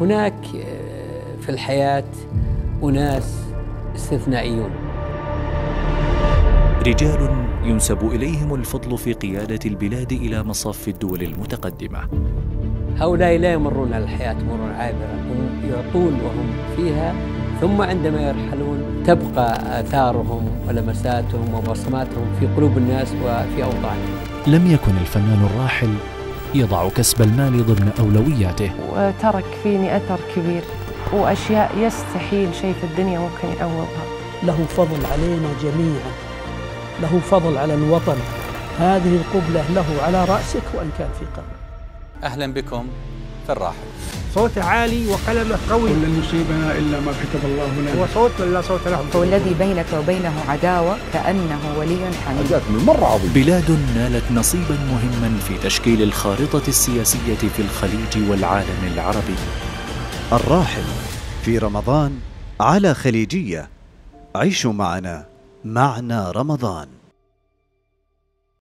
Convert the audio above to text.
هناك آه، في الحياة أناس استثنائيون. رجال ينسب إليهم الفضل في قيادة البلاد إلى مصاف الدول المتقدمة. هؤلاء لا يمرون الحياة مرور عابرة هم يعطون وهم فيها ثم عندما يرحلون تبقى آثارهم ولمساتهم وبصماتهم في قلوب الناس وفي أوطانهم. لم يكن الفنان الراحل يضع كسب المال ضمن أولوياته. وترك فيني أثر كبير وأشياء يستحيل شيء في الدنيا ممكن يعوضها. له فضل علينا جميعا. له فضل على الوطن. هذه القبلة له على رأسك وإن كان في قبر أهلا بكم. الراحل. صوته عالي وقلمه قوي. ولن يصيبنا إلا ما كتب الله لنا. هو صوت لا صوت له. والذي بينك وبينه عداوة كأنه ولي حميم من مرة عظيم. بلاد نالت نصيبا مهما في تشكيل الخارطة السياسية في الخليج والعالم العربي. الراحل في رمضان على خليجية. عيشوا معنا معنى رمضان.